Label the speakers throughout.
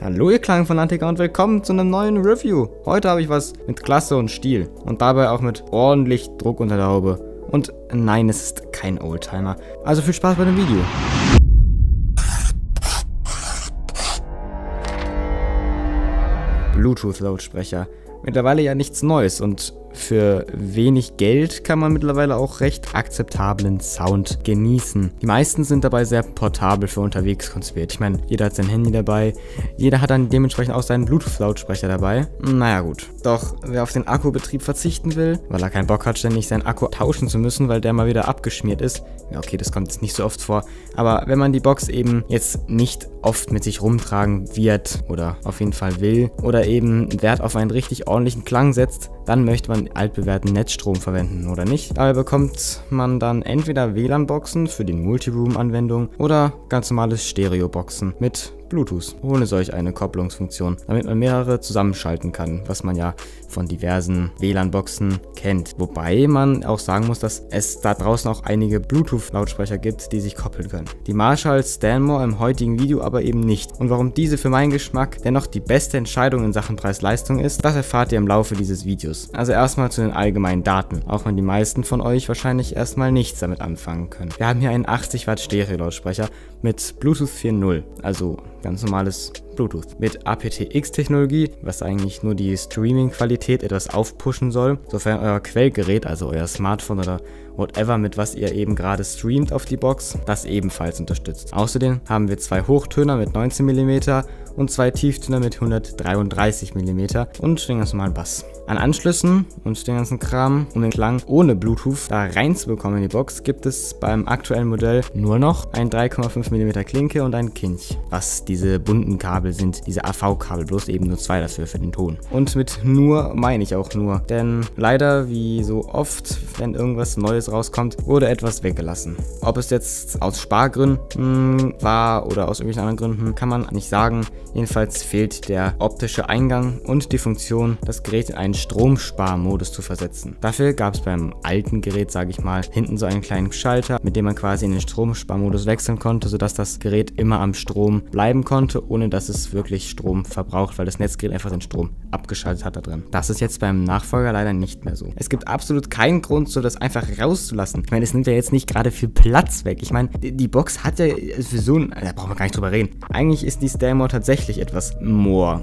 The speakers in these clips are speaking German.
Speaker 1: Hallo ihr kleinen Fanatiker und willkommen zu einem neuen Review. Heute habe ich was mit Klasse und Stil und dabei auch mit ordentlich Druck unter der Haube. Und nein, es ist kein Oldtimer. Also viel Spaß bei dem Video. Bluetooth-Lautsprecher. Mittlerweile ja nichts Neues und für wenig Geld kann man mittlerweile auch recht akzeptablen Sound genießen. Die meisten sind dabei sehr portabel für unterwegs konzipiert. Ich meine, jeder hat sein Handy dabei, jeder hat dann dementsprechend auch seinen Bluetooth-Lautsprecher dabei. Naja gut. Doch wer auf den Akkubetrieb verzichten will, weil er keinen Bock hat, ständig seinen Akku tauschen zu müssen, weil der mal wieder abgeschmiert ist, ja okay, das kommt jetzt nicht so oft vor, aber wenn man die Box eben jetzt nicht oft mit sich rumtragen wird oder auf jeden Fall will oder eben Wert auf einen richtig ordentlichen Klang setzt, dann möchte man altbewährten Netzstrom verwenden oder nicht. Dabei bekommt man dann entweder WLAN-Boxen für die Multiroom-Anwendung oder ganz normales Stereo-Boxen mit Bluetooth ohne solch eine Kopplungsfunktion, damit man mehrere zusammenschalten kann, was man ja von diversen WLAN-Boxen kennt. Wobei man auch sagen muss, dass es da draußen auch einige Bluetooth-Lautsprecher gibt, die sich koppeln können. Die Marshall Stanmore im heutigen Video aber eben nicht. Und warum diese für meinen Geschmack dennoch die beste Entscheidung in Sachen Preis-Leistung ist, das erfahrt ihr im Laufe dieses Videos. Also erstmal zu den allgemeinen Daten, auch wenn die meisten von euch wahrscheinlich erstmal nichts damit anfangen können. Wir haben hier einen 80 Watt Stereo-Lautsprecher mit Bluetooth 4.0, also ganz normales Bluetooth. Mit aptX-Technologie, was eigentlich nur die Streaming-Qualität etwas aufpushen soll, sofern euer Quellgerät, also euer Smartphone oder whatever, mit was ihr eben gerade streamt auf die Box, das ebenfalls unterstützt. Außerdem haben wir zwei Hochtöner mit 19 mm und zwei Tieftöner mit 133 mm und den ganz normalen Bass. An Anschlüssen und den ganzen Kram, um den Klang ohne Bluetooth da reinzubekommen in die Box, gibt es beim aktuellen Modell nur noch ein 3,5 mm Klinke und ein Kinch, was diese bunten Kabel sind, diese AV-Kabel, bloß eben nur zwei dafür für den Ton. Und mit nur meine ich auch nur, denn leider, wie so oft, wenn irgendwas Neues rauskommt, wurde etwas weggelassen. Ob es jetzt aus Spargründen war oder aus irgendwelchen anderen Gründen, kann man nicht sagen. Jedenfalls fehlt der optische Eingang und die Funktion, das Gerät in einen Stromsparmodus zu versetzen. Dafür gab es beim alten Gerät, sage ich mal, hinten so einen kleinen Schalter, mit dem man quasi in den Stromsparmodus wechseln konnte, sodass das Gerät immer am Strom bleiben konnte, ohne dass es wirklich Strom verbraucht, weil das Netzgerät einfach den Strom abgeschaltet hat da drin. Das ist jetzt beim Nachfolger leider nicht mehr so. Es gibt absolut keinen Grund, so das einfach rauszulassen. Ich meine, es nimmt ja jetzt nicht gerade viel Platz weg. Ich meine, die Box hat ja für so ein... Da brauchen wir gar nicht drüber reden. Eigentlich ist die Stammer tatsächlich etwas more...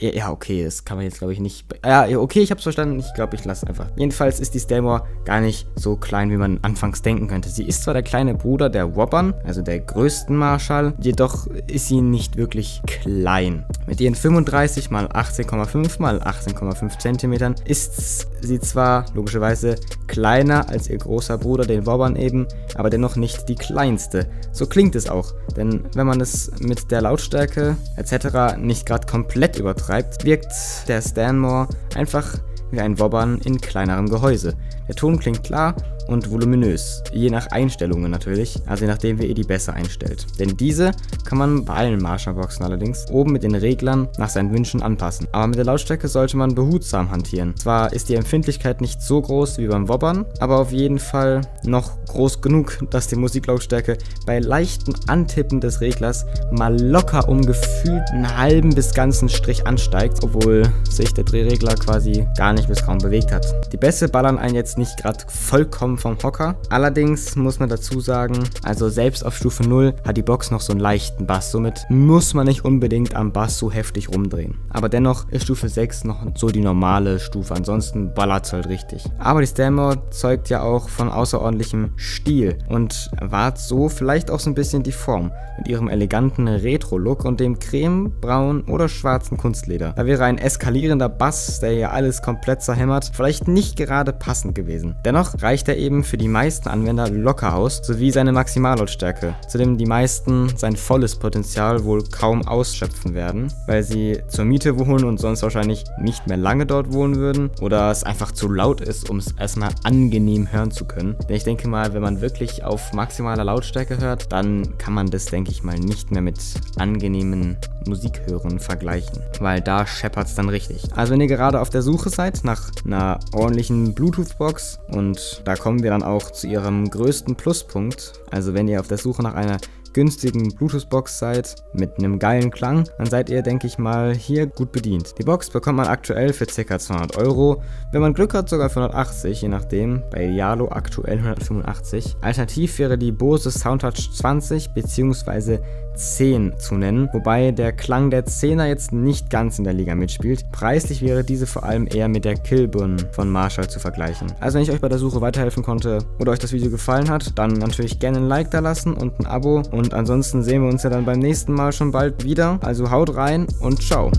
Speaker 1: Ja, okay, das kann man jetzt, glaube ich, nicht. Ja, okay, ich habe es verstanden. Ich glaube, ich lasse einfach. Jedenfalls ist die Stelmore gar nicht so klein, wie man anfangs denken könnte. Sie ist zwar der kleine Bruder der Wobbern, also der größten Marschall, jedoch ist sie nicht wirklich klein. Mit ihren 35 x 18,5 x 18,5 cm ist sie zwar logischerweise kleiner als ihr großer Bruder, den Wobbern eben, aber dennoch nicht die kleinste. So klingt es auch, denn wenn man es mit der Lautstärke etc. nicht gerade komplett übertreibt, betreibt, wirkt der Stanmore einfach wie ein Wobbern in kleinerem Gehäuse. Der Ton klingt klar und voluminös, je nach Einstellungen natürlich, also je nachdem wie ihr die besser einstellt. Denn diese kann man bei allen Marshall-Boxen allerdings oben mit den Reglern nach seinen Wünschen anpassen. Aber mit der Lautstärke sollte man behutsam hantieren. Zwar ist die Empfindlichkeit nicht so groß wie beim Wobbern, aber auf jeden Fall noch groß genug, dass die Musiklautstärke bei leichtem Antippen des Reglers mal locker um gefühlt einen halben bis ganzen Strich ansteigt, obwohl sich der Drehregler quasi gar nicht bis kaum bewegt hat. Die Bässe ballern einen jetzt nicht gerade vollkommen kommen vom Hocker. Allerdings muss man dazu sagen, also selbst auf Stufe 0 hat die Box noch so einen leichten Bass. Somit muss man nicht unbedingt am Bass so heftig rumdrehen. Aber dennoch ist Stufe 6 noch so die normale Stufe. Ansonsten ballert es halt richtig. Aber die Stammer zeugt ja auch von außerordentlichem Stil und wahrt so vielleicht auch so ein bisschen die Form mit ihrem eleganten Retro-Look und dem creme, braun oder schwarzen Kunstleder. Da wäre ein eskalierender Bass, der ja alles komplett zerhämmert, vielleicht nicht gerade passend gewesen. Dennoch reicht er eben für die meisten Anwender locker aus, sowie seine Maximallautstärke, zudem die meisten sein volles Potenzial wohl kaum ausschöpfen werden, weil sie zur Miete wohnen und sonst wahrscheinlich nicht mehr lange dort wohnen würden oder es einfach zu laut ist, um es erstmal angenehm hören zu können. Denn ich denke mal, wenn man wirklich auf maximaler Lautstärke hört, dann kann man das, denke ich mal, nicht mehr mit angenehmen Musikhören vergleichen, weil da scheppert es dann richtig. Also wenn ihr gerade auf der Suche seid nach einer ordentlichen Bluetooth-Box und da kommen wir dann auch zu ihrem größten Pluspunkt, also wenn ihr auf der Suche nach einer günstigen Bluetooth-Box seid, mit einem geilen Klang, dann seid ihr, denke ich mal, hier gut bedient. Die Box bekommt man aktuell für ca. 200 Euro, wenn man Glück hat sogar für 180, je nachdem, bei Yalo aktuell 185. Alternativ wäre die Bose Soundtouch 20 bzw. 10 zu nennen, wobei der Klang der 10er jetzt nicht ganz in der Liga mitspielt. Preislich wäre diese vor allem eher mit der Kilburn von Marshall zu vergleichen. Also wenn ich euch bei der Suche weiterhelfen konnte oder euch das Video gefallen hat, dann natürlich gerne ein Like da lassen und ein Abo und ansonsten sehen wir uns ja dann beim nächsten Mal schon bald wieder. Also haut rein und ciao.